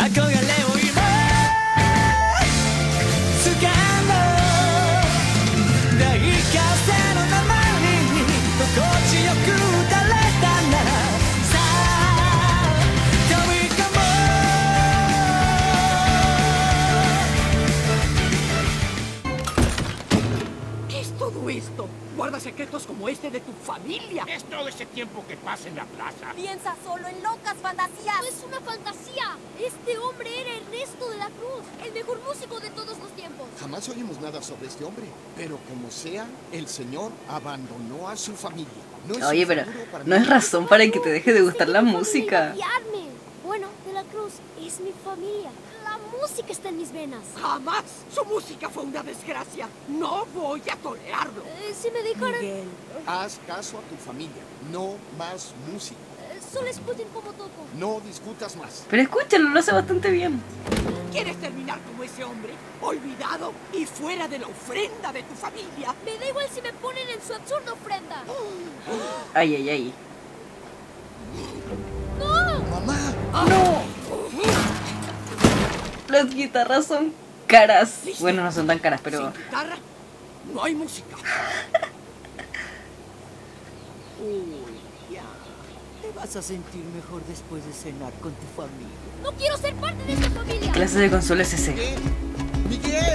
I go ¿Qué es todo esto? ¿Guardas secretos como este de tu familia? Es todo ese tiempo que pasa en la plaza. Piensa solo en locas fantasías. No es una fantasía. Este hombre era Ernesto de la Cruz, el mejor músico de todos los tiempos. Jamás oímos nada sobre este hombre, pero como sea, el señor abandonó a su familia. No es Oye, pero no es razón para que te deje de gustar la música. Cruz es mi familia. La música está en mis venas. ¡Jamás! Su música fue una desgracia. No voy a tolerarlo. Eh, si me dejaran, Miguel, Haz caso a tu familia, no más música. eh, solo escuchen como toco. No discutas más. Pero escúchalo, lo hace bastante bien. ¿quieres terminar como ese hombre? Olvidado y fuera de la ofrenda de tu familia. Me da igual si me ponen en su absurda ofrenda. Ay, ay, ay. Las guitarras son caras. Bueno, no son tan caras, pero... Sin guitarra, no hay música. Uy, ya. Te vas a sentir mejor después de cenar con tu familia. No quiero ser parte de esta familia. Clase de consola es ese. Miguel,